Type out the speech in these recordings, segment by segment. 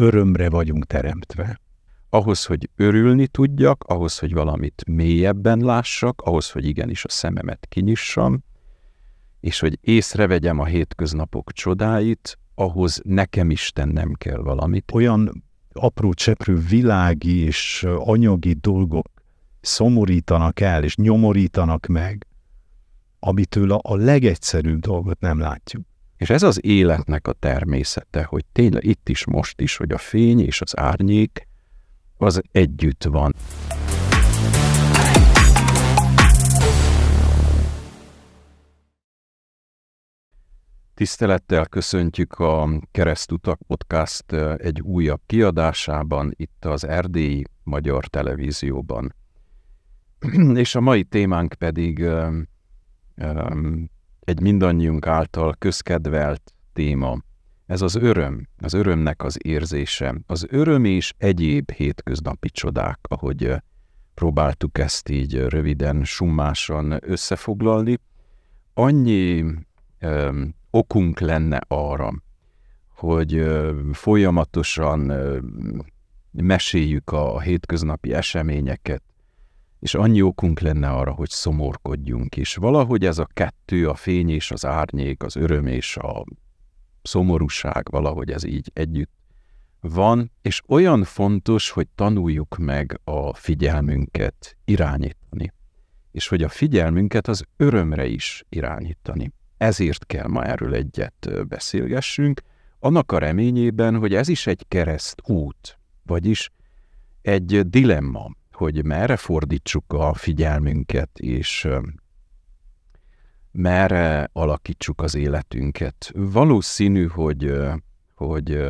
örömre vagyunk teremtve. Ahhoz, hogy örülni tudjak, ahhoz, hogy valamit mélyebben lássak, ahhoz, hogy igenis a szememet kinyissam, és hogy észrevegyem a hétköznapok csodáit, ahhoz nekem Istennem kell valamit. Olyan apró cseprő világi és anyagi dolgok szomorítanak el, és nyomorítanak meg, amitől a, a legegyszerűbb dolgot nem látjuk. És ez az életnek a természete, hogy tényleg itt is, most is, hogy a fény és az árnyék az együtt van. Tisztelettel köszöntjük a Keresztutak Podcast egy újabb kiadásában, itt az Erdélyi Magyar Televízióban. És a mai témánk pedig egy mindannyiunk által közkedvelt téma. Ez az öröm, az örömnek az érzése. Az öröm és egyéb hétköznapi csodák, ahogy próbáltuk ezt így röviden, summásan összefoglalni. Annyi okunk lenne arra, hogy folyamatosan meséljük a hétköznapi eseményeket, és annyi okunk lenne arra, hogy szomorkodjunk is. Valahogy ez a kettő, a fény és az árnyék, az öröm és a szomorúság, valahogy ez így együtt van, és olyan fontos, hogy tanuljuk meg a figyelmünket irányítani, és hogy a figyelmünket az örömre is irányítani. Ezért kell ma erről egyet beszélgessünk, annak a reményében, hogy ez is egy kereszt út, vagyis egy dilemma, hogy merre fordítsuk a figyelmünket, és merre alakítsuk az életünket. Valószínű, hogy, hogy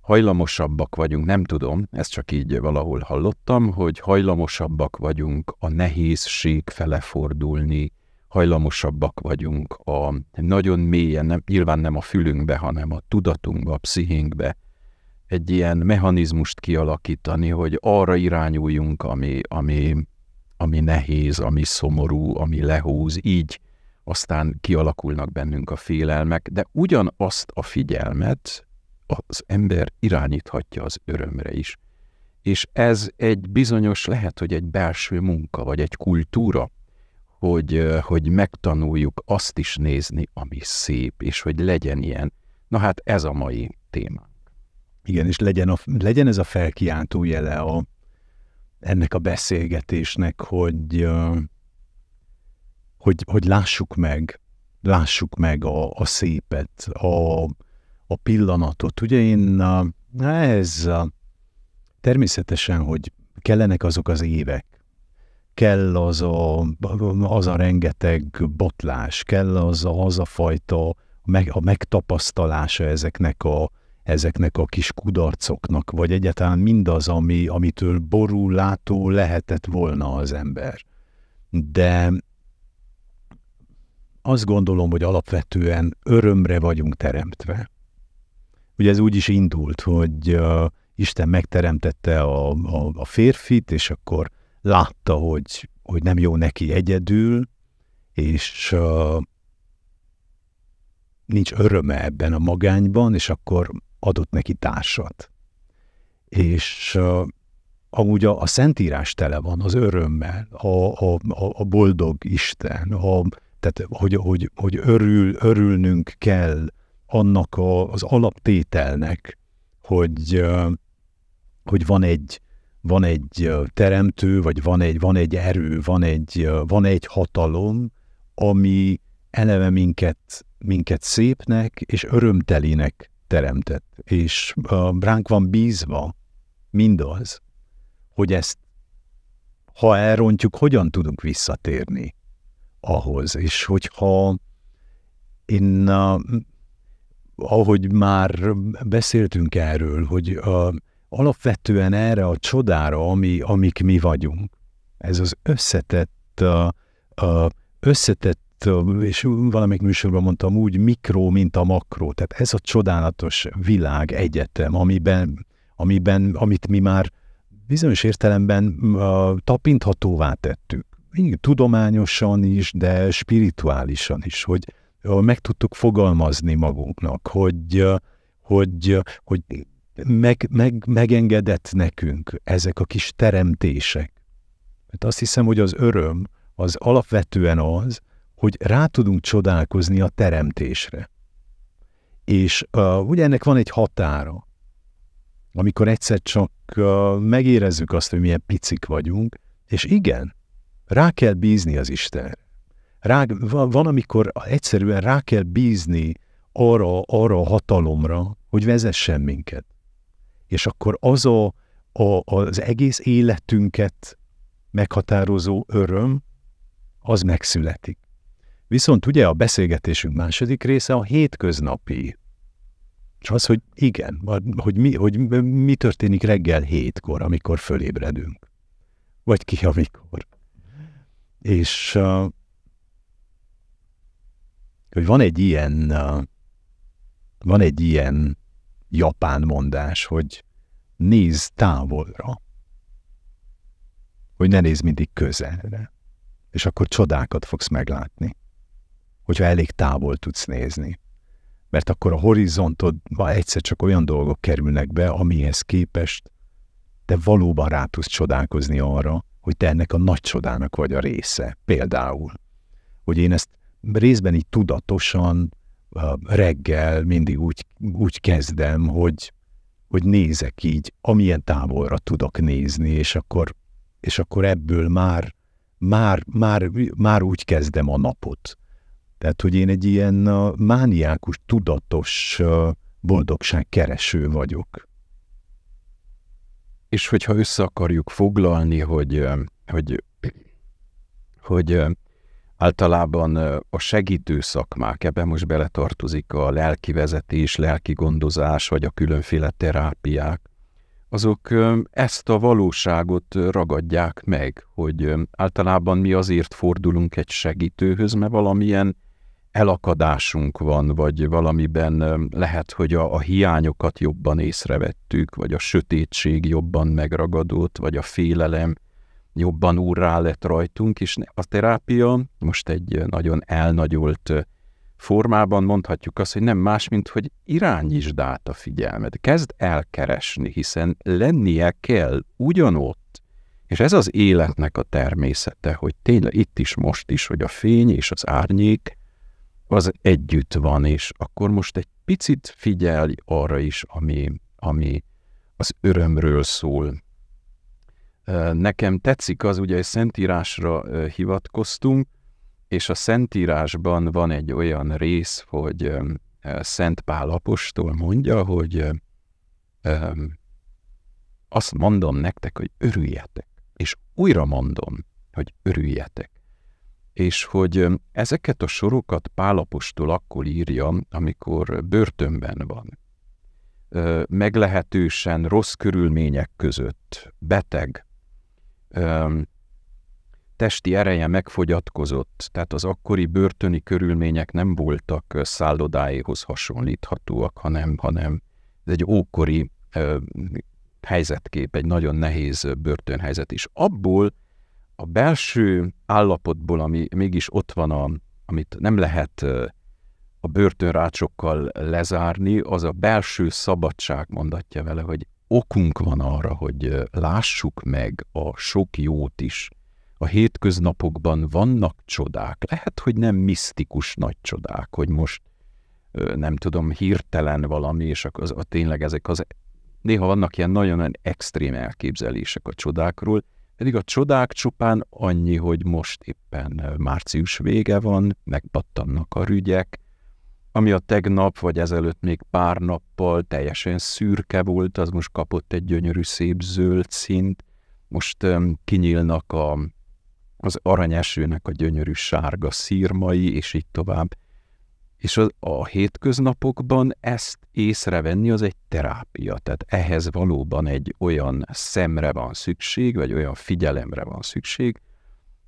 hajlamosabbak vagyunk, nem tudom, ezt csak így valahol hallottam, hogy hajlamosabbak vagyunk a nehézség fele fordulni, hajlamosabbak vagyunk a nagyon mélyen, nem, nyilván nem a fülünkbe, hanem a tudatunkba, a pszichénkbe, egy ilyen mechanizmust kialakítani, hogy arra irányuljunk, ami, ami, ami nehéz, ami szomorú, ami lehúz, így aztán kialakulnak bennünk a félelmek, de ugyanazt a figyelmet az ember irányíthatja az örömre is. És ez egy bizonyos, lehet, hogy egy belső munka, vagy egy kultúra, hogy, hogy megtanuljuk azt is nézni, ami szép, és hogy legyen ilyen. Na hát ez a mai téma. Igen, és legyen, a, legyen ez a felkiáltó jele a, ennek a beszélgetésnek, hogy, hogy, hogy lássuk meg, lássuk meg a, a szépet, a, a pillanatot. Ugye én ez természetesen, hogy kellenek azok az évek, kell az a, az a rengeteg botlás, kell az a, az a fajta a megtapasztalása ezeknek a, ezeknek a kis kudarcoknak, vagy egyáltalán mindaz, ami, amitől borul látó lehetett volna az ember. De azt gondolom, hogy alapvetően örömre vagyunk teremtve. Ugye ez úgy is indult, hogy uh, Isten megteremtette a, a, a férfit, és akkor látta, hogy, hogy nem jó neki egyedül, és uh, nincs öröme ebben a magányban, és akkor adott neki társat. És uh, amúgy a, a Szentírás tele van az örömmel, a, a, a boldog Isten, a, tehát hogy, hogy, hogy örül, örülnünk kell annak a, az alaptételnek, hogy, uh, hogy van egy, van egy teremtő, vagy van egy, van egy erő, van egy, van egy hatalom, ami eleve minket, minket szépnek és örömtelinek teremtett. És ránk van bízva mindaz, hogy ezt, ha elrontjuk, hogyan tudunk visszatérni ahhoz. És hogyha én, ahogy már beszéltünk erről, hogy alapvetően erre a csodára, ami, amik mi vagyunk. Ez az összetett, összetett és valamelyik műsorban mondtam úgy, mikro, mint a makro. Tehát ez a csodálatos világ egyetem, amiben, amiben amit mi már bizonyos értelemben uh, tapinthatóvá tettük. Tudományosan is, de spirituálisan is, hogy uh, meg tudtuk fogalmazni magunknak, hogy, uh, hogy, hogy meg, meg, megengedett nekünk ezek a kis teremtések. Mert azt hiszem, hogy az öröm az alapvetően az, hogy rá tudunk csodálkozni a teremtésre. És uh, ugye ennek van egy határa. Amikor egyszer csak uh, megérezzük azt, hogy milyen picik vagyunk, és igen, rá kell bízni az Isten. Rá, van, amikor egyszerűen rá kell bízni arra, arra a hatalomra, hogy vezessen minket. És akkor az a, a, az egész életünket meghatározó öröm, az megszületik. Viszont ugye a beszélgetésünk második része a hétköznapi. És az, hogy igen, hogy mi, hogy mi történik reggel hétkor, amikor fölébredünk. Vagy ki, amikor. És uh, hogy van egy ilyen uh, van egy ilyen japán mondás, hogy nézz távolra, hogy ne nézz mindig közelre, és akkor csodákat fogsz meglátni, hogyha elég távol tudsz nézni. Mert akkor a horizontodba egyszer csak olyan dolgok kerülnek be, amihez képest te valóban rá tudsz csodálkozni arra, hogy te ennek a nagy csodának vagy a része. Például, hogy én ezt részben így tudatosan reggel mindig úgy, úgy kezdem, hogy, hogy nézek így, amilyen távolra tudok nézni, és akkor, és akkor ebből már, már, már, már úgy kezdem a napot. Tehát, hogy én egy ilyen mániákus, tudatos boldogság kereső vagyok. És hogyha össze akarjuk foglalni, hogy, hogy, hogy Általában a segítő szakmák, ebben most beletartozik a lelki vezetés, lelki gondozás, vagy a különféle terápiák, azok ezt a valóságot ragadják meg, hogy általában mi azért fordulunk egy segítőhöz, mert valamilyen elakadásunk van, vagy valamiben lehet, hogy a, a hiányokat jobban észrevettük, vagy a sötétség jobban megragadott, vagy a félelem, jobban úrrá lett rajtunk, és a terápia most egy nagyon elnagyolt formában mondhatjuk azt, hogy nem más, mint hogy irányítsd át a figyelmet. Kezd elkeresni, hiszen lennie kell ugyanott. És ez az életnek a természete, hogy tényleg itt is, most is, hogy a fény és az árnyék az együtt van, és akkor most egy picit figyelj arra is, ami, ami az örömről szól, Nekem tetszik az, ugye, Szentírásra hivatkoztunk, és a Szentírásban van egy olyan rész, hogy Szent Pál apostol mondja, hogy azt mondom nektek, hogy örüljetek. És újra mondom, hogy örüljetek. És hogy ezeket a sorokat Pálapostól akkor írja, amikor börtönben van. Meglehetősen rossz körülmények között, beteg, testi ereje megfogyatkozott, tehát az akkori börtöni körülmények nem voltak szállodáéhoz hasonlíthatóak, hanem, hanem ez egy ókori helyzetkép, egy nagyon nehéz börtönhelyzet is. Abból a belső állapotból, ami mégis ott van, a, amit nem lehet a börtönrácsokkal lezárni, az a belső szabadság mondatja vele, hogy okunk van arra, hogy lássuk meg a sok jót is. A hétköznapokban vannak csodák. Lehet, hogy nem misztikus nagy csodák, hogy most nem tudom, hirtelen valami, és az, a tényleg ezek az... Néha vannak ilyen nagyon extrém elképzelések a csodákról, pedig a csodák csupán annyi, hogy most éppen március vége van, megpattannak a rügyek, ami a tegnap vagy ezelőtt még pár nappal teljesen szürke volt, az most kapott egy gyönyörű szép zöld szint, most um, kinyílnak a, az aranyesőnek a gyönyörű sárga szírmai, és így tovább. És a, a hétköznapokban ezt észrevenni az egy terápia, tehát ehhez valóban egy olyan szemre van szükség, vagy olyan figyelemre van szükség,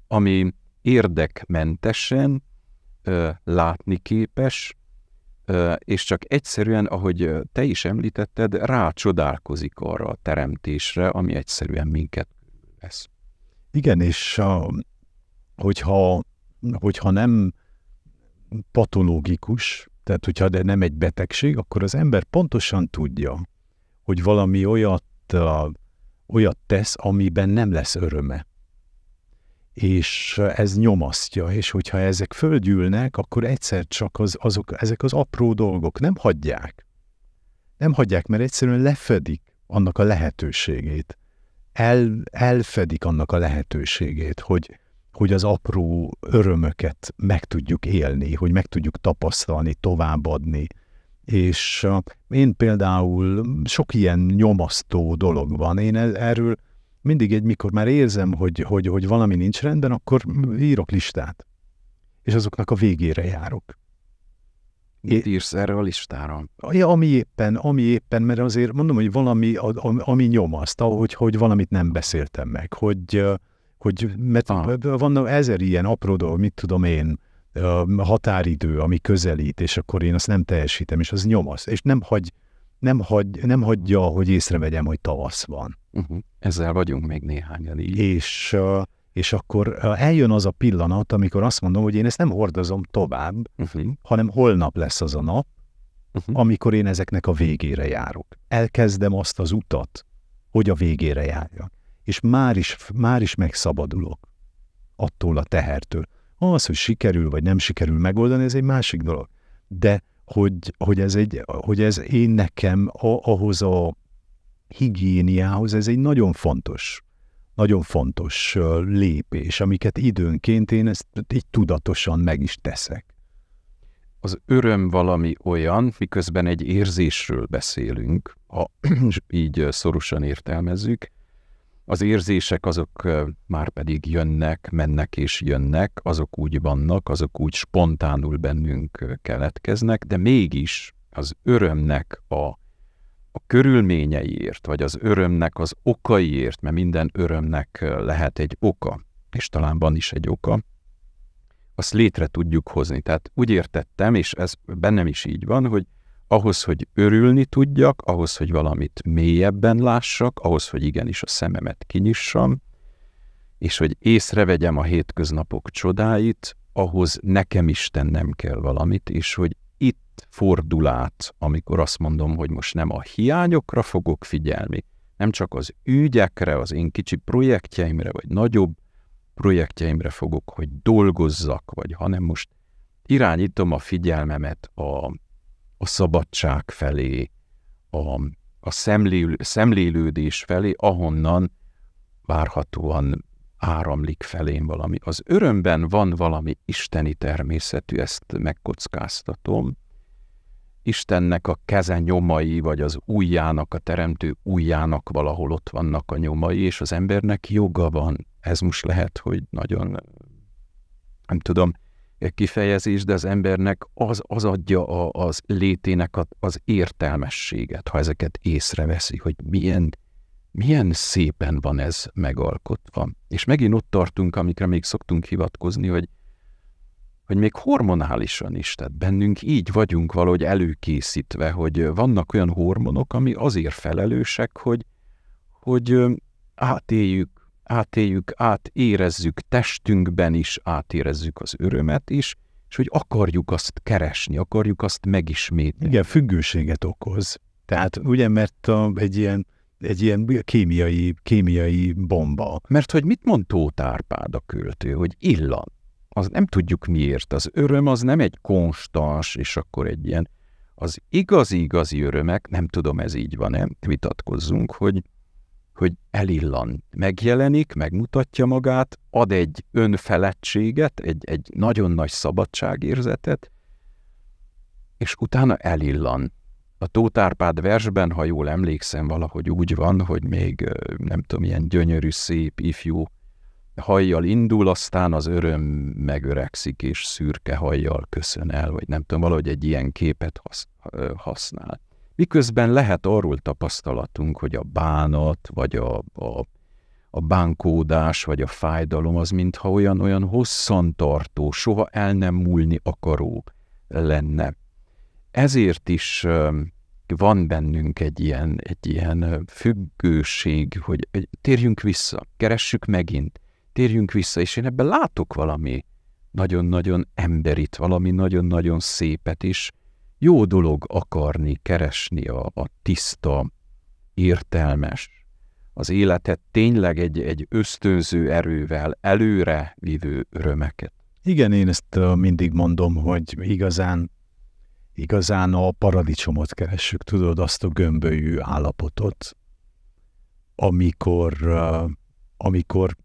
ami érdekmentesen ö, látni képes, és csak egyszerűen, ahogy te is említetted, rácsodálkozik arra a teremtésre, ami egyszerűen minket lesz. Igen, és a, hogyha, hogyha nem patológikus, tehát hogyha de nem egy betegség, akkor az ember pontosan tudja, hogy valami olyat, olyat tesz, amiben nem lesz öröme. És ez nyomasztja, és hogyha ezek földgyűlnek, akkor egyszer csak az, azok, ezek az apró dolgok nem hagyják. Nem hagyják, mert egyszerűen lefedik annak a lehetőségét. El, elfedik annak a lehetőségét, hogy, hogy az apró örömöket meg tudjuk élni, hogy meg tudjuk tapasztalni, továbbadni. És én például sok ilyen nyomasztó dolog van. Én erről mindig egy, mikor már érzem, hogy, hogy, hogy valami nincs rendben, akkor írok listát. És azoknak a végére járok. Mit írsz erre a listára? Ja, ami éppen, ami éppen, mert azért mondom, hogy valami, ami nyomaszt, hogy, hogy valamit nem beszéltem meg, hogy, hogy mert ah. van ezer ilyen apró dolog, mit tudom én, határidő, ami közelít, és akkor én azt nem teljesítem, és az nyomasz, és nem, hagy, nem, hagy, nem hagyja, hogy észrevegyem, hogy tavasz van. Uh-huh. Ezzel vagyunk még néhányan így. És, és akkor eljön az a pillanat, amikor azt mondom, hogy én ezt nem hordozom tovább, uh-huh. hanem holnap lesz az a nap, uh-huh. amikor én ezeknek a végére járok. Elkezdem azt az utat, hogy a végére járjak és már is, már is megszabadulok attól a tehertől. Az, hogy sikerül vagy nem sikerül megoldani, ez egy másik dolog. De hogy, hogy, ez, egy, hogy ez én nekem ahhoz a higiéniához, ez egy nagyon fontos, nagyon fontos lépés, amiket időnként én ezt így tudatosan meg is teszek. Az öröm valami olyan, miközben egy érzésről beszélünk, ha így szorosan értelmezzük, az érzések azok már pedig jönnek, mennek és jönnek, azok úgy vannak, azok úgy spontánul bennünk keletkeznek, de mégis az örömnek a, a körülményeiért, vagy az örömnek az okaiért, mert minden örömnek lehet egy oka, és talán van is egy oka, azt létre tudjuk hozni. Tehát úgy értettem, és ez bennem is így van, hogy ahhoz, hogy örülni tudjak, ahhoz, hogy valamit mélyebben lássak, ahhoz, hogy igenis a szememet kinyissam, és hogy észrevegyem a hétköznapok csodáit, ahhoz nekem is tennem kell valamit, és hogy itt fordul át, amikor azt mondom, hogy most nem a hiányokra fogok figyelni, nem csak az ügyekre, az én kicsi projektjeimre, vagy nagyobb projektjeimre fogok, hogy dolgozzak, vagy hanem most irányítom a figyelmemet a a szabadság felé, a, a szemlélő, szemlélődés felé, ahonnan várhatóan áramlik felén valami. Az örömben van valami isteni természetű, ezt megkockáztatom. Istennek a keze nyomai, vagy az ujjának, a teremtő ujjának valahol ott vannak a nyomai, és az embernek joga van. Ez most lehet, hogy nagyon, nem tudom, kifejezés, de az embernek az, az adja a, az létének a, az értelmességet, ha ezeket észreveszi, hogy milyen, milyen szépen van ez megalkotva. És megint ott tartunk, amikre még szoktunk hivatkozni, hogy, hogy még hormonálisan is, tehát bennünk így vagyunk valahogy előkészítve, hogy vannak olyan hormonok, ami azért felelősek, hogy, hogy átéljük átéljük, átérezzük testünkben is, átérezzük az örömet is, és hogy akarjuk azt keresni, akarjuk azt megismételni. Igen, függőséget okoz. Tehát ugye, mert a, egy ilyen egy ilyen kémiai, kémiai bomba. Mert hogy mit mond Tóth Árpád a költő, hogy illan. Az nem tudjuk miért. Az öröm az nem egy konstans, és akkor egy ilyen, az igazi-igazi örömek, nem tudom, ez így van-e, vitatkozzunk, hogy hogy elillan, megjelenik, megmutatja magát, ad egy önfeledtséget, egy, egy nagyon nagy szabadságérzetet, és utána elillan. A Tóth Árpád versben, ha jól emlékszem, valahogy úgy van, hogy még nem tudom, ilyen gyönyörű, szép, ifjú hajjal indul, aztán az öröm megöregszik, és szürke hajjal köszön el, vagy nem tudom, valahogy egy ilyen képet használ. Miközben lehet arról tapasztalatunk, hogy a bánat, vagy a, a, a bánkódás, vagy a fájdalom az mintha olyan-olyan hosszantartó, soha el nem múlni akaró lenne. Ezért is van bennünk egy ilyen, egy ilyen függőség, hogy térjünk vissza, keressük megint, térjünk vissza, és én ebben látok valami nagyon-nagyon emberit, valami nagyon-nagyon szépet is, jó dolog akarni, keresni a, a tiszta, értelmes, az életet tényleg egy, egy ösztönző erővel előre vívő örömeket. Igen, én ezt mindig mondom, hogy igazán, igazán a paradicsomot keressük, tudod, azt a gömbölyű állapotot, amikor, amikor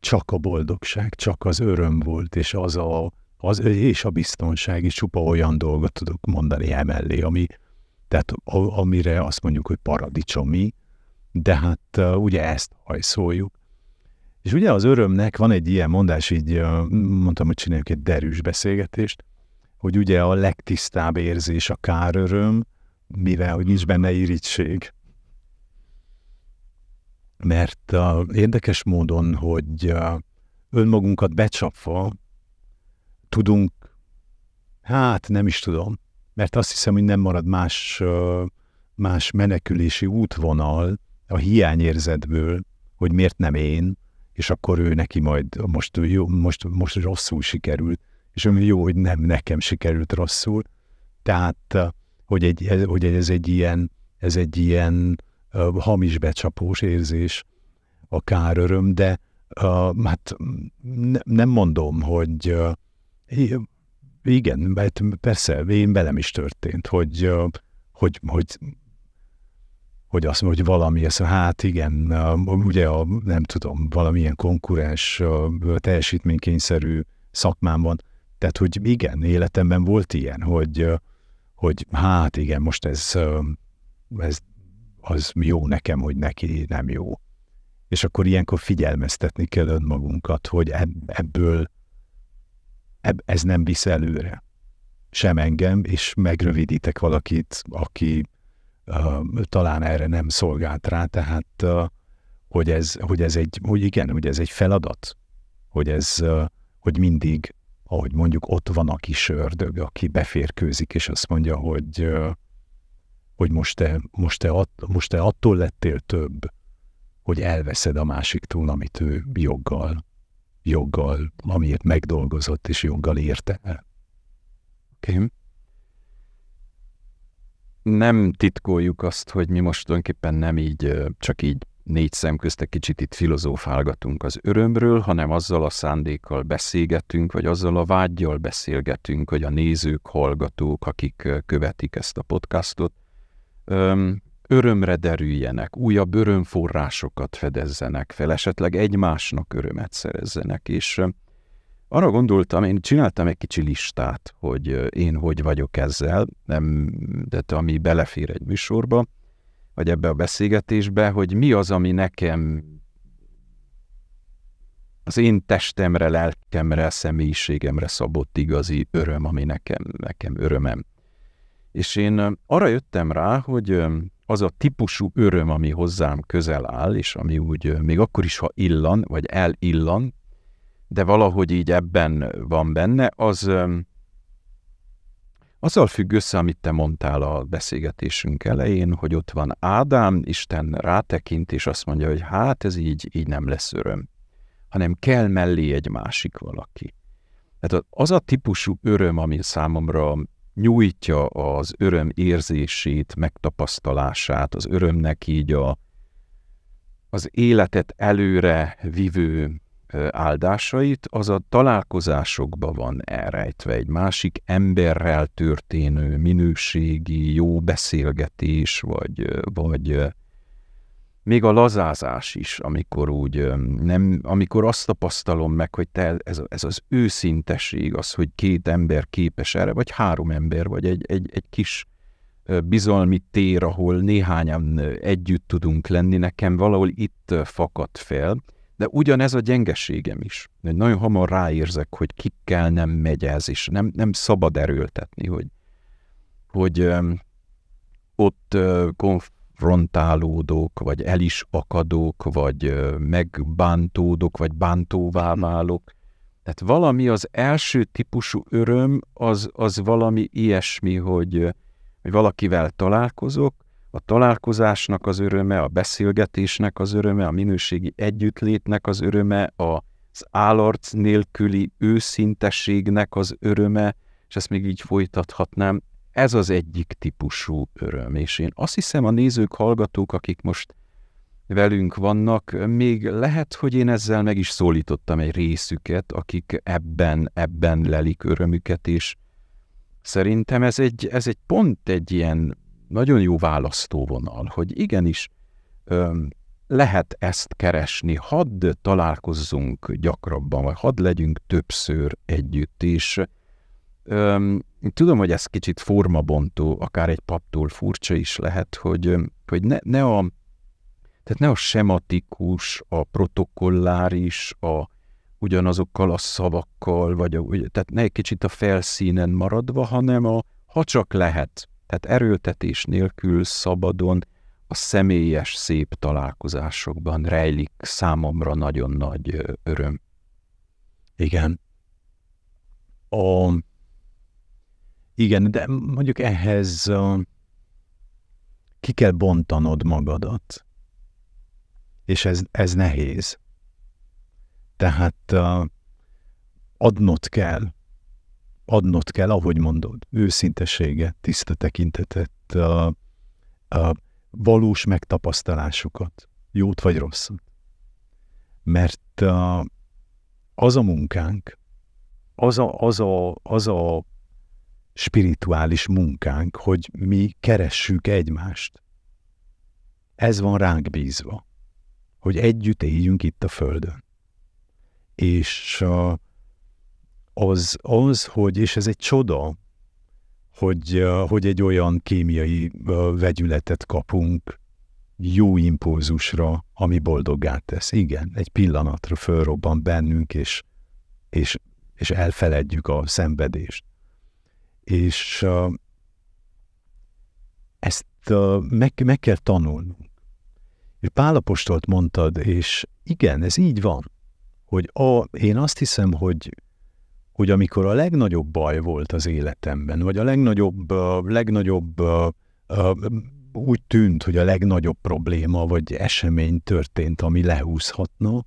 csak a boldogság, csak az öröm volt, és az a, az, és a biztonság, és csupa olyan dolgot tudok mondani emellé, ami, tehát amire azt mondjuk, hogy paradicsomi, de hát ugye ezt hajszoljuk. És ugye az örömnek van egy ilyen mondás, így mondtam, hogy csináljunk egy derűs beszélgetést, hogy ugye a legtisztább érzés a káröröm, mivel hogy nincs benne irítség. Mert uh, érdekes módon, hogy önmagunkat becsapva tudunk, hát nem is tudom, mert azt hiszem, hogy nem marad más, más menekülési útvonal, a hiányérzetből, hogy miért nem én, és akkor ő neki majd most, jó, most, most rosszul sikerült, és ő jó, hogy nem nekem sikerült rosszul. Tehát, hogy, egy, hogy ez egy ilyen, ez egy ilyen hamis becsapós érzés, a káröröm, de uh, hát ne, nem mondom, hogy uh, igen, mert persze, én velem is történt, hogy, hogy, hogy hogy azt hogy valami, ez, hát igen, ugye a, nem tudom, valamilyen konkurens, teljesítménykényszerű szakmámban, tehát, hogy igen, életemben volt ilyen, hogy, hogy hát igen, most ez, ez az jó nekem, hogy neki nem jó. És akkor ilyenkor figyelmeztetni kell önmagunkat, hogy ebből ebb, ez nem visz előre. Sem engem, és megrövidítek valakit, aki talán erre nem szolgált rá, tehát hogy ez, hogy ez egy, hogy igen, hogy ez egy feladat, hogy ez, hogy mindig, ahogy mondjuk ott van a kis ördög, aki beférkőzik, és azt mondja, hogy, hogy most te, most, te att, most te attól lettél több, hogy elveszed a másiktól, amit ő joggal, joggal, amiért megdolgozott, és joggal érte el. Oké. Okay nem titkoljuk azt, hogy mi most tulajdonképpen nem így, csak így négy szem közt egy kicsit itt filozófálgatunk az örömről, hanem azzal a szándékkal beszélgetünk, vagy azzal a vágyjal beszélgetünk, hogy a nézők, hallgatók, akik követik ezt a podcastot, örömre derüljenek, újabb örömforrásokat fedezzenek fel, esetleg egymásnak örömet szerezzenek, és arra gondoltam, én csináltam egy kicsi listát, hogy én hogy vagyok ezzel, nem, de ami belefér egy műsorba, vagy ebbe a beszélgetésbe, hogy mi az, ami nekem az én testemre, lelkemre, személyiségemre szabott igazi öröm, ami nekem, nekem örömem. És én arra jöttem rá, hogy az a típusú öröm, ami hozzám közel áll, és ami úgy még akkor is, ha illan, vagy elillan, de valahogy így ebben van benne, az azzal függ össze, amit te mondtál a beszélgetésünk elején, hogy ott van Ádám, Isten rátekint, és azt mondja, hogy hát ez így, így nem lesz öröm, hanem kell mellé egy másik valaki. Tehát az a típusú öröm, ami számomra nyújtja az öröm érzését, megtapasztalását, az örömnek így a, az életet előre vivő áldásait, az a találkozásokban van elrejtve. Egy másik emberrel történő minőségi jó beszélgetés, vagy, vagy még a lazázás is, amikor úgy nem, amikor azt tapasztalom meg, hogy te, ez, ez az őszinteség, az, hogy két ember képes erre, vagy három ember, vagy egy, egy, egy kis bizalmi tér, ahol néhányan együtt tudunk lenni, nekem valahol itt fakadt fel, de ugyanez a gyengeségem is. Hogy nagyon hamar ráérzek, hogy kikkel nem megy ez, és nem, nem szabad erőltetni, hogy, hogy ott ö, konfrontálódok, vagy el is akadok, vagy megbántódok, vagy bántóvá válok. Tehát valami az első típusú öröm, az, az valami ilyesmi, hogy, hogy valakivel találkozok, a találkozásnak az öröme, a beszélgetésnek az öröme, a minőségi együttlétnek az öröme, az állarc nélküli őszintességnek az öröme, és ezt még így folytathatnám, Ez az egyik típusú öröm, és én azt hiszem a nézők, hallgatók, akik most velünk vannak, még lehet, hogy én ezzel meg is szólítottam egy részüket, akik ebben, ebben lelik örömüket, és szerintem ez egy, ez egy pont egy ilyen nagyon jó választóvonal, hogy igenis öm, lehet ezt keresni, hadd találkozzunk gyakrabban, vagy hadd legyünk többször együtt, és öm, tudom, hogy ez kicsit formabontó, akár egy paptól furcsa is lehet, hogy, hogy ne, ne a tehát ne a sematikus, a protokolláris, a ugyanazokkal a szavakkal, vagy a, tehát ne egy kicsit a felszínen maradva, hanem a ha csak lehet, tehát erőltetés nélkül szabadon a személyes szép találkozásokban rejlik számomra nagyon nagy öröm. Igen. A, igen, de mondjuk ehhez uh, ki kell bontanod magadat. És ez, ez nehéz. Tehát uh, adnod kell, adnod kell, ahogy mondod, őszinteséget, tiszta tekintetet, uh, uh, valós megtapasztalásukat, jót vagy rosszat. Mert uh, az a munkánk, az a, az, a, az a spirituális munkánk, hogy mi keressük egymást. Ez van ránk bízva, hogy együtt éljünk itt a Földön. És az, az, hogy, és ez egy csoda, hogy, hogy egy olyan kémiai vegyületet kapunk jó impulzusra, ami boldoggá tesz. Igen, egy pillanatra fölrobban bennünk, és, és, és elfeledjük a szenvedést. És ezt meg, meg kell tanulnunk. És Pálapostolt mondtad, és igen, ez így van, hogy a, én azt hiszem, hogy hogy amikor a legnagyobb baj volt az életemben, vagy a legnagyobb, uh, legnagyobb uh, uh, úgy tűnt, hogy a legnagyobb probléma vagy esemény történt, ami lehúzhatna,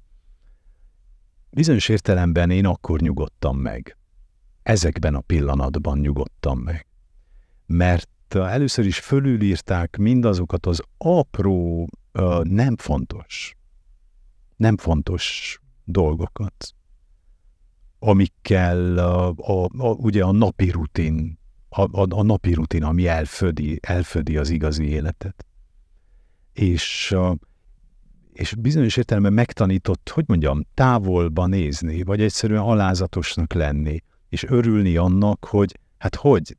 bizonyos értelemben én akkor nyugodtam meg. Ezekben a pillanatban nyugodtam meg. Mert először is fölülírták mindazokat az apró, nem fontos, nem fontos dolgokat, amikkel a, a, a, ugye a napi rutin, a, a, a napi rutin, ami elfödi, elfödi az igazi életet. És, és bizonyos értelemben megtanított, hogy mondjam, távolba nézni, vagy egyszerűen alázatosnak lenni, és örülni annak, hogy hát hogy,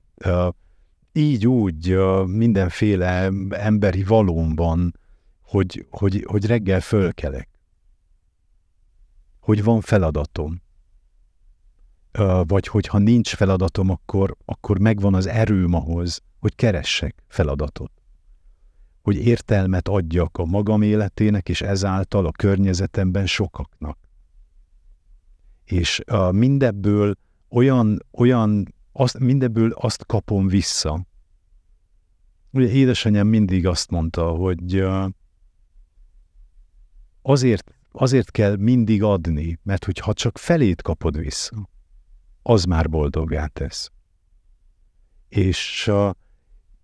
így úgy mindenféle emberi valómban, hogy, hogy, hogy reggel fölkelek, hogy van feladatom, vagy hogyha nincs feladatom, akkor, akkor megvan az erőm ahhoz, hogy keressek feladatot. Hogy értelmet adjak a magam életének, és ezáltal a környezetemben sokaknak. És mindebből olyan, olyan azt, mindebből azt kapom vissza. Ugye édesanyám mindig azt mondta, hogy azért, azért kell mindig adni, mert hogyha csak felét kapod vissza, az már boldoggá tesz. És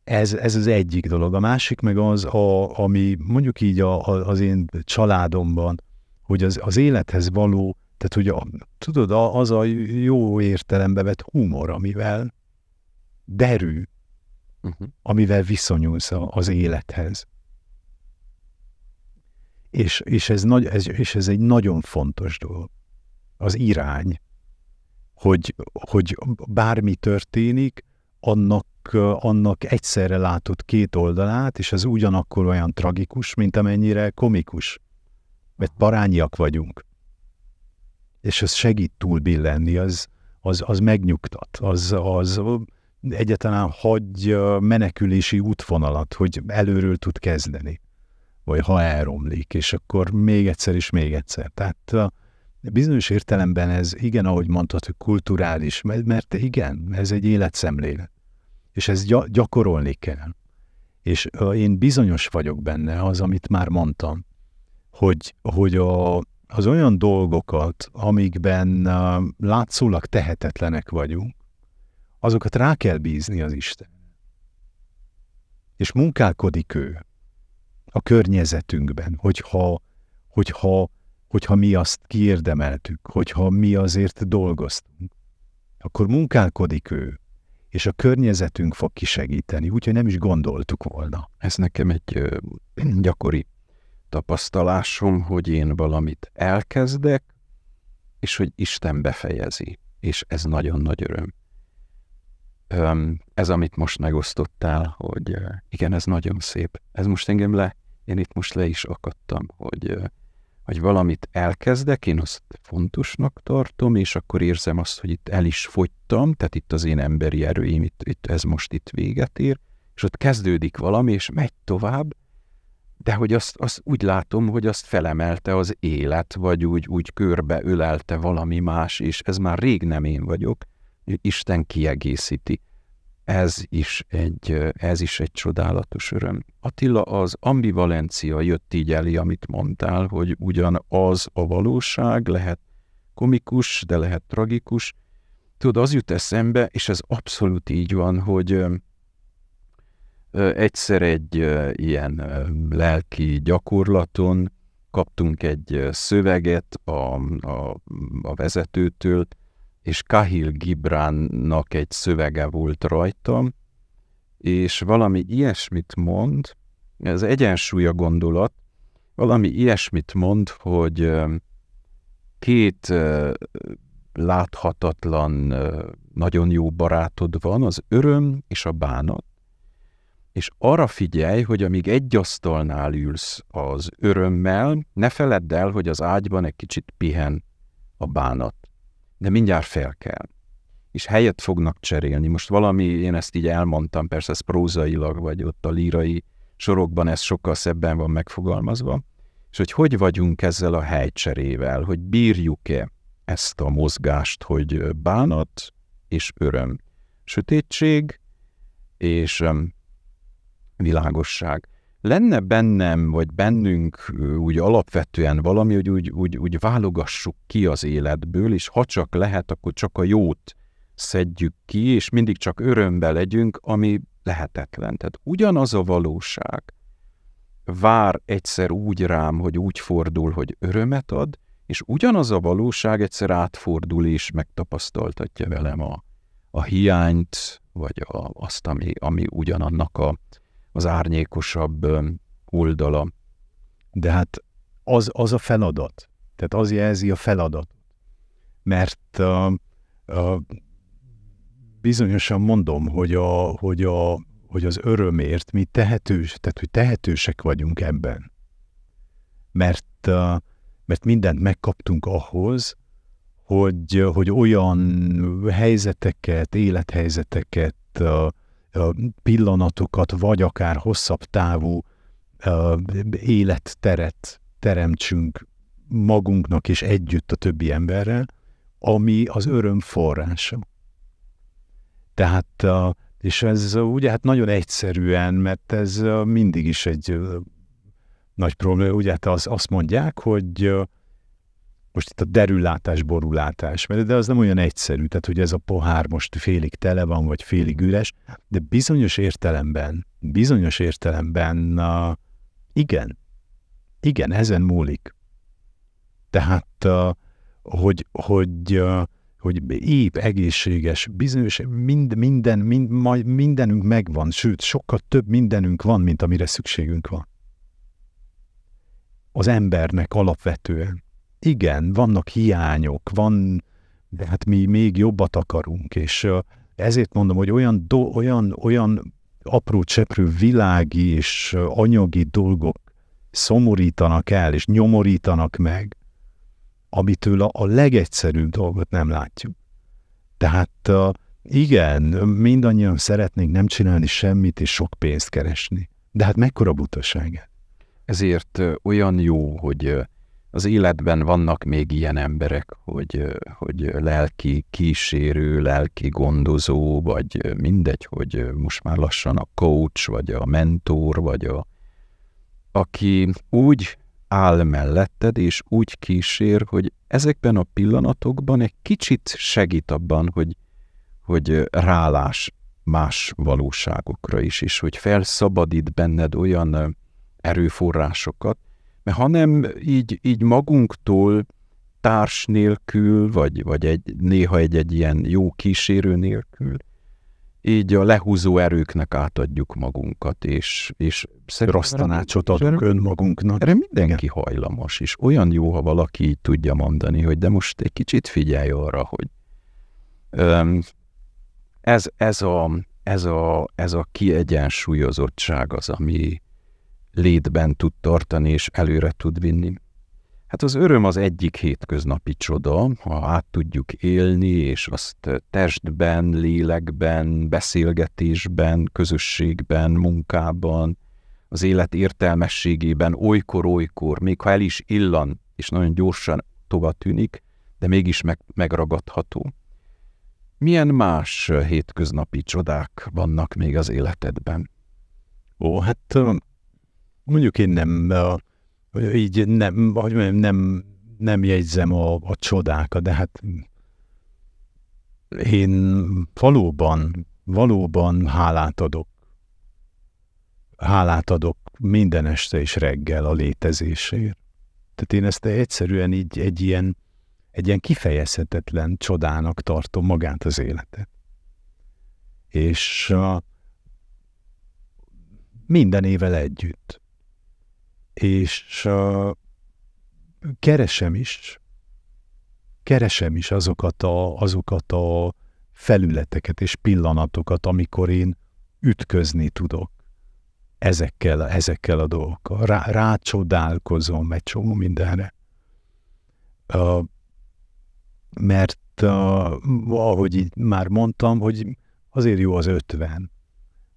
ez, ez az egyik dolog. A másik meg az, a, ami mondjuk így a, a, az én családomban, hogy az, az élethez való, tehát hogy a, tudod, az a jó értelembe vett humor, amivel derű, uh-huh. amivel viszonyulsz az élethez. És, és, ez nagy, ez, és ez egy nagyon fontos dolog. Az irány hogy, hogy bármi történik, annak, annak egyszerre látott két oldalát, és ez ugyanakkor olyan tragikus, mint amennyire komikus. Mert parányiak vagyunk. És ez segít túlbillenni, az, az, az megnyugtat, az, az egyáltalán hagy menekülési útvonalat, hogy előről tud kezdeni, vagy ha elromlik, és akkor még egyszer és még egyszer. Tehát bizonyos értelemben ez igen, ahogy mondtad, hogy kulturális, mert igen, ez egy életszemlélet. És ez gyakorolni kell. És én bizonyos vagyok benne, az, amit már mondtam, hogy, hogy a, az olyan dolgokat, amikben látszólag tehetetlenek vagyunk, azokat rá kell bízni az Isten. és munkálkodik ő a környezetünkben, hogyha, hogyha, hogyha mi azt kiérdemeltük, hogyha mi azért dolgoztunk, akkor munkálkodik ő, és a környezetünk fog kisegíteni, úgyhogy nem is gondoltuk volna. Ez nekem egy gyakori tapasztalásom, hogy én valamit elkezdek, és hogy Isten befejezi, és ez nagyon nagy öröm. Ez, amit most megosztottál, hogy igen, ez nagyon szép. Ez most engem le, én itt most le is akadtam, hogy, hogy valamit elkezdek, én azt fontosnak tartom, és akkor érzem azt, hogy itt el is fogytam, tehát itt az én emberi erőim, itt, itt ez most itt véget ér, és ott kezdődik valami, és megy tovább, de hogy azt, azt úgy látom, hogy azt felemelte az élet, vagy úgy, úgy körbe ölelte valami más, és ez már rég nem én vagyok, Isten kiegészíti. Ez is egy, ez is egy csodálatos öröm. Attila, az ambivalencia jött így elé, amit mondtál, hogy ugyan az a valóság, lehet komikus, de lehet tragikus. Tudod, az jut eszembe, és ez abszolút így van, hogy egyszer egy ilyen lelki gyakorlaton kaptunk egy szöveget a, a, a vezetőtől, és Kahil Gibránnak egy szövege volt rajta, és valami ilyesmit mond, ez egyensúly a gondolat, valami ilyesmit mond, hogy két láthatatlan, nagyon jó barátod van, az öröm és a bánat, és arra figyelj, hogy amíg egy asztalnál ülsz az örömmel, ne feledd el, hogy az ágyban egy kicsit pihen a bánat. De mindjárt fel kell. És helyet fognak cserélni. Most valami, én ezt így elmondtam, persze ez prózailag, vagy ott a lírai sorokban ez sokkal szebben van megfogalmazva, és hogy hogy vagyunk ezzel a helycserével, hogy bírjuk-e ezt a mozgást, hogy bánat és öröm, sötétség és világosság. Lenne bennem, vagy bennünk úgy alapvetően valami, hogy úgy, úgy, úgy válogassuk ki az életből, és ha csak lehet, akkor csak a jót szedjük ki, és mindig csak örömbe legyünk, ami lehetetlen. Tehát ugyanaz a valóság vár egyszer úgy rám, hogy úgy fordul, hogy örömet ad, és ugyanaz a valóság egyszer átfordul és megtapasztaltatja velem a, a hiányt, vagy a, azt, ami, ami ugyanannak a, az árnyékosabb oldala. De hát az, az a feladat. Tehát az jelzi a feladat. Mert uh, uh, bizonyosan mondom, hogy, a, hogy, a, hogy az örömért mi tehetős, tehát hogy tehetősek vagyunk ebben. Mert, uh, mert mindent megkaptunk ahhoz, hogy, hogy olyan helyzeteket, élethelyzeteket uh, pillanatokat, vagy akár hosszabb távú életteret teremtsünk magunknak és együtt a többi emberrel, ami az öröm forrása. Tehát, és ez ugye hát nagyon egyszerűen, mert ez mindig is egy nagy probléma, ugye hát az, azt mondják, hogy most itt a derülátás, borulátás, de az nem olyan egyszerű, tehát hogy ez a pohár most félig tele van, vagy félig üres, de bizonyos értelemben, bizonyos értelemben uh, igen, igen, ezen múlik. Tehát, hogy, hogy, hogy épp, egészséges, bizonyos, mind, minden, mind, majd mindenünk megvan, sőt, sokkal több mindenünk van, mint amire szükségünk van. Az embernek alapvetően igen, vannak hiányok, van, de hát mi még jobbat akarunk, és ezért mondom, hogy olyan, do, olyan, olyan apró cseprő világi és anyagi dolgok szomorítanak el, és nyomorítanak meg, amitől a, a legegyszerűbb dolgot nem látjuk. Tehát igen, mindannyian szeretnénk nem csinálni semmit, és sok pénzt keresni. De hát mekkora butaság Ezért olyan jó, hogy az életben vannak még ilyen emberek, hogy, hogy lelki kísérő, lelki gondozó, vagy mindegy, hogy most már lassan a coach, vagy a mentor, vagy a, aki úgy áll melletted, és úgy kísér, hogy ezekben a pillanatokban egy kicsit segít abban, hogy, hogy rálás más valóságokra is, és hogy felszabadít benned olyan erőforrásokat, mert hanem így, így magunktól társ nélkül, vagy, vagy egy, néha egy-egy ilyen jó kísérő nélkül, így a lehúzó erőknek átadjuk magunkat, és, és rossz tanácsot adunk önmagunknak. Erre mindenki Igen. hajlamos, és olyan jó, ha valaki így tudja mondani, hogy de most egy kicsit figyelj arra, hogy öm, ez, ez, a, ez, a, ez a kiegyensúlyozottság az, ami létben tud tartani, és előre tud vinni. Hát az öröm az egyik hétköznapi csoda, ha át tudjuk élni, és azt testben, lélekben, beszélgetésben, közösségben, munkában, az élet értelmességében olykor-olykor, még ha el is illan, és nagyon gyorsan tovább tűnik, de mégis meg, megragadható. Milyen más hétköznapi csodák vannak még az életedben? Ó, hát mondjuk én nem így nem, hogy mondjam, nem, nem jegyzem a, a csodákat, de hát én valóban, valóban hálát adok. Hálát adok minden este és reggel a létezésért. Tehát én ezt egyszerűen így egy ilyen, egy ilyen kifejezhetetlen csodának tartom magát az életet. És uh, minden évvel együtt és uh, keresem is, keresem is azokat a, azokat a felületeket és pillanatokat, amikor én ütközni tudok ezekkel, ezekkel a dolgokkal. Rá, rácsodálkozom egy csomó mindenre. Uh, mert uh, ahogy így már mondtam, hogy azért jó az ötven,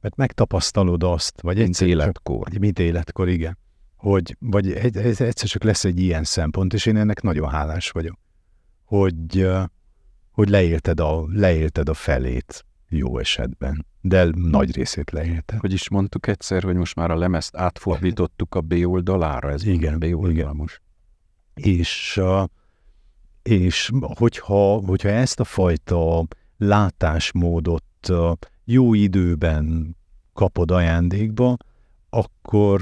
mert megtapasztalod azt, vagy egy életkor. Vagy mint életkor, igen hogy vagy egyszer csak lesz egy ilyen szempont, és én ennek nagyon hálás vagyok, hogy, hogy leélted a, leélted a felét jó esetben, de nagy részét leélted. Hogy is mondtuk egyszer, hogy most már a lemezt átfordítottuk a B oldalára, ez igen, B oldal igen. most. És, és hogyha, hogyha ezt a fajta látásmódot jó időben kapod ajándékba, akkor,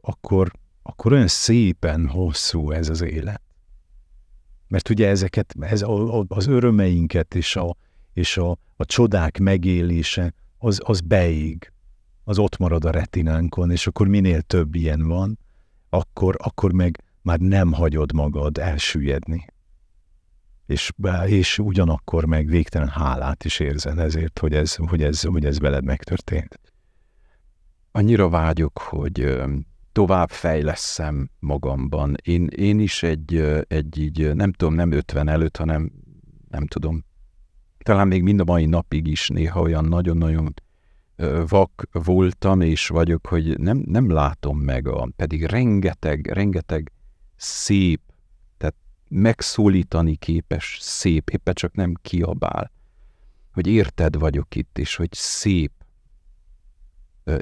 akkor, akkor olyan szépen hosszú ez az élet. Mert ugye ezeket, ez a, az örömeinket és a, és a, a csodák megélése, az, az beég, az ott marad a retinánkon, és akkor minél több ilyen van, akkor, akkor meg már nem hagyod magad elsüllyedni. És, és ugyanakkor meg végtelen hálát is érzel ezért, hogy ez, hogy ez, hogy ez veled megtörtént. Annyira vágyok, hogy tovább fejleszem magamban. Én, én is egy, egy így, nem tudom, nem 50 előtt, hanem nem tudom, talán még mind a mai napig is néha olyan nagyon-nagyon vak voltam és vagyok, hogy nem, nem látom meg a, pedig rengeteg, rengeteg szép, tehát megszólítani képes szép, éppen csak nem kiabál, hogy érted vagyok itt, és hogy szép,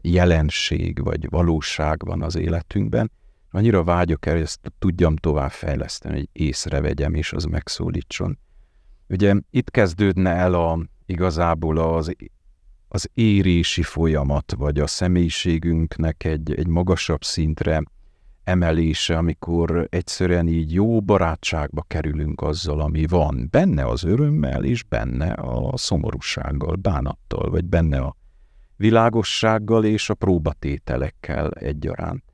jelenség vagy valóság van az életünkben, annyira vágyok el, hogy ezt tudjam tovább fejleszteni, hogy észrevegyem, és az megszólítson. Ugye itt kezdődne el a, igazából az, az érési folyamat, vagy a személyiségünknek egy, egy magasabb szintre emelése, amikor egyszerűen így jó barátságba kerülünk azzal, ami van, benne az örömmel, és benne a szomorúsággal, bánattal, vagy benne a világossággal és a próbatételekkel egyaránt.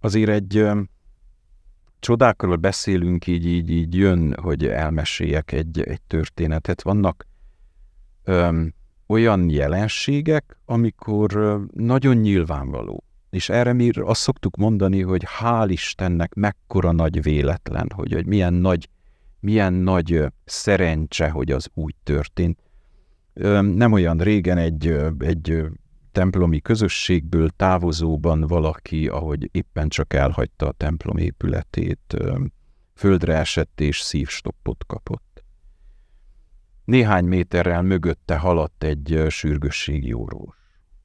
Azért egy ö, csodákról beszélünk, így, így, így jön, hogy elmeséljek egy, egy történetet. Vannak ö, olyan jelenségek, amikor ö, nagyon nyilvánvaló, és erre mi azt szoktuk mondani, hogy hál' Istennek mekkora nagy véletlen, hogy, hogy milyen nagy, milyen nagy szerencse, hogy az úgy történt nem olyan régen egy, egy templomi közösségből távozóban valaki, ahogy éppen csak elhagyta a templom épületét, földre esett és szívstoppot kapott. Néhány méterrel mögötte haladt egy sürgősségi orvos,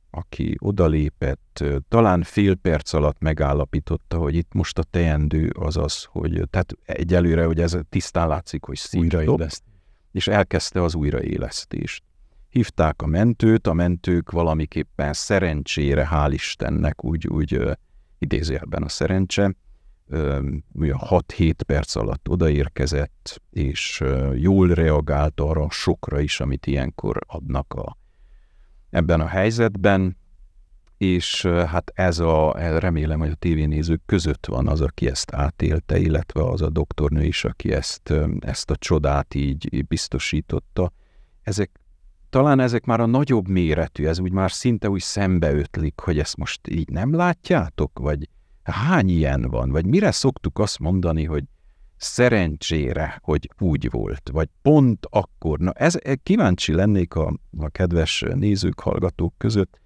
aki odalépett, talán fél perc alatt megállapította, hogy itt most a teendő az az, hogy tehát egyelőre, hogy ez tisztán látszik, hogy szívstop, és elkezdte az újraélesztést hívták a mentőt, a mentők valamiképpen szerencsére, hál' Istennek, úgy, úgy idézőjelben a szerencse, 6-7 perc alatt odaérkezett, és jól reagált arra a sokra is, amit ilyenkor adnak a, ebben a helyzetben, és hát ez a, remélem, hogy a tévénézők között van az, aki ezt átélte, illetve az a doktornő is, aki ezt, ezt a csodát így biztosította. Ezek, talán ezek már a nagyobb méretű, ez úgy már szinte úgy szembeötlik, hogy ezt most így nem látjátok, vagy hány ilyen van, vagy mire szoktuk azt mondani, hogy szerencsére, hogy úgy volt, vagy pont akkor. Na, ez, kíváncsi lennék a, a kedves nézők, hallgatók között,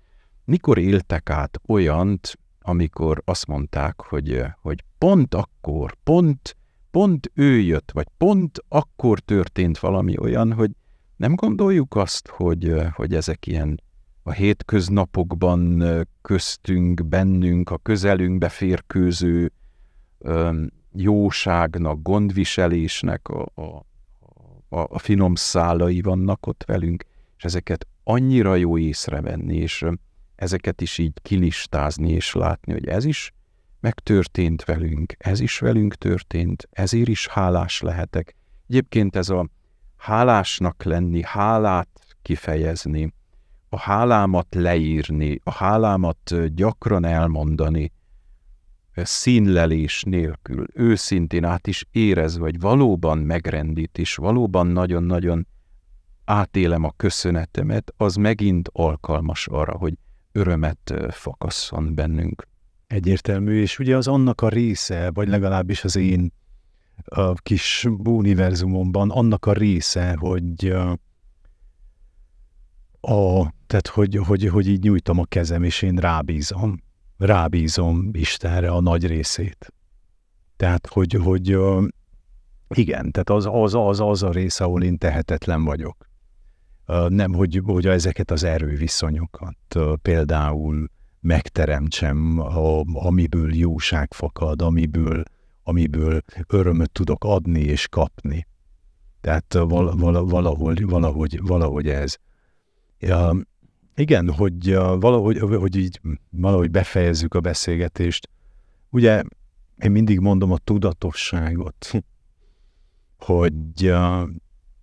mikor éltek át olyant, amikor azt mondták, hogy, hogy pont akkor, pont, pont ő jött, vagy pont akkor történt valami olyan, hogy nem gondoljuk azt, hogy, hogy ezek ilyen a hétköznapokban köztünk, bennünk, a közelünkbe férkőző jóságnak, gondviselésnek a, a, a, a finom szálai vannak ott velünk, és ezeket annyira jó észrevenni, és ezeket is így kilistázni és látni, hogy ez is megtörtént velünk, ez is velünk történt, ezért is hálás lehetek. Egyébként ez a hálásnak lenni, hálát kifejezni, a hálámat leírni, a hálámat gyakran elmondani, színlelés nélkül, őszintén át is érez, vagy valóban megrendít, és valóban nagyon-nagyon átélem a köszönetemet, az megint alkalmas arra, hogy örömet fakasszon bennünk. Egyértelmű, és ugye az annak a része, vagy legalábbis az én a kis univerzumomban annak a része, hogy a, tehát hogy, hogy, hogy így nyújtom a kezem, és én rábízom, rábízom Istenre a nagy részét. Tehát, hogy, hogy igen, tehát az, az, az, az a rész, ahol én tehetetlen vagyok nem, hogy, hogy ezeket az erőviszonyokat például megteremtsem, amiből jóság fakad, amiből, amiből örömöt tudok adni és kapni. Tehát val, val, valahogy, valahogy, valahogy ez. Ja, igen, hogy valahogy, hogy így valahogy befejezzük a beszélgetést. Ugye én mindig mondom a tudatosságot, hogy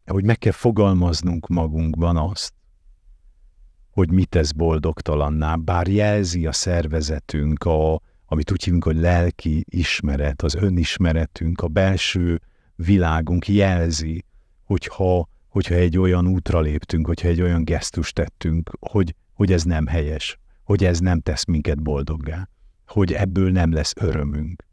hogy meg kell fogalmaznunk magunkban azt, hogy mit tesz boldogtalanná, bár jelzi a szervezetünk, a, amit úgy hívunk, hogy lelki ismeret, az önismeretünk, a belső világunk jelzi, hogyha, hogyha egy olyan útra léptünk, hogyha egy olyan gesztust tettünk, hogy, hogy ez nem helyes, hogy ez nem tesz minket boldoggá, hogy ebből nem lesz örömünk.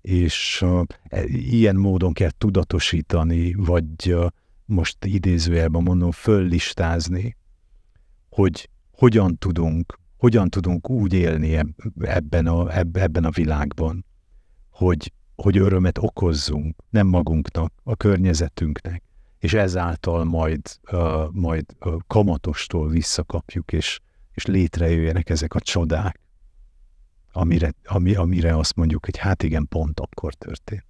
És uh, ilyen módon kell tudatosítani, vagy uh, most idézőjelben mondom, föllistázni, hogy hogyan tudunk, hogyan tudunk úgy élni ebben a, ebben a világban, hogy, hogy örömet okozzunk, nem magunknak, a környezetünknek, és ezáltal majd, uh, majd uh, kamatostól visszakapjuk, és, és létrejöjjenek ezek a csodák, amire, ami, amire azt mondjuk, hogy hát igen, pont akkor történt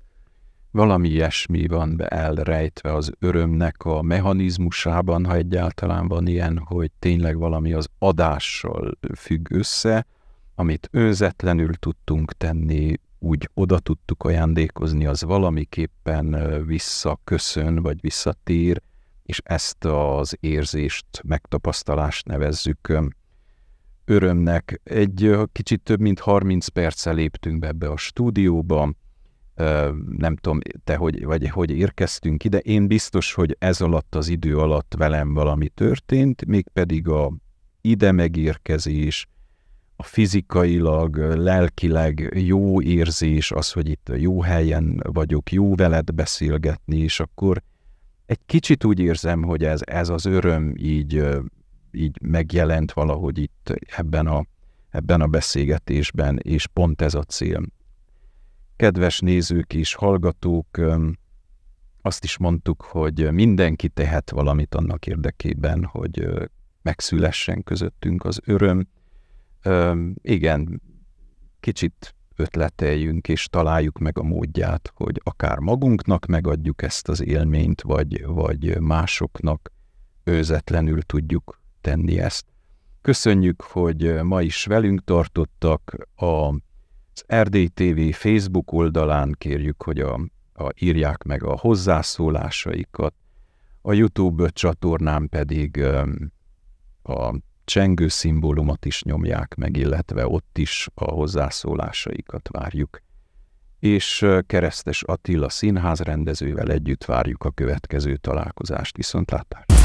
valami ilyesmi van be elrejtve az örömnek a mechanizmusában, ha egyáltalán van ilyen, hogy tényleg valami az adással függ össze, amit önzetlenül tudtunk tenni, úgy oda tudtuk ajándékozni, az valamiképpen visszaköszön, vagy visszatér, és ezt az érzést, megtapasztalást nevezzük örömnek. Egy kicsit több mint 30 perccel léptünk be ebbe a stúdióba, nem tudom, te hogy, vagy hogy érkeztünk ide, én biztos, hogy ez alatt az idő alatt velem valami történt, mégpedig a ide megérkezés, a fizikailag, lelkileg jó érzés, az, hogy itt jó helyen vagyok, jó veled beszélgetni, és akkor egy kicsit úgy érzem, hogy ez, ez az öröm így, így megjelent valahogy itt ebben a, ebben a beszélgetésben, és pont ez a cél kedves nézők és hallgatók, azt is mondtuk, hogy mindenki tehet valamit annak érdekében, hogy megszülessen közöttünk az öröm. Igen, kicsit ötleteljünk és találjuk meg a módját, hogy akár magunknak megadjuk ezt az élményt, vagy, vagy másoknak őzetlenül tudjuk tenni ezt. Köszönjük, hogy ma is velünk tartottak a az RDTV Facebook oldalán kérjük, hogy a, a írják meg a hozzászólásaikat, a YouTube csatornán pedig a csengő szimbólumot is nyomják meg, illetve ott is a hozzászólásaikat várjuk. És Keresztes Attila színház rendezővel együtt várjuk a következő találkozást. Viszontlátásra!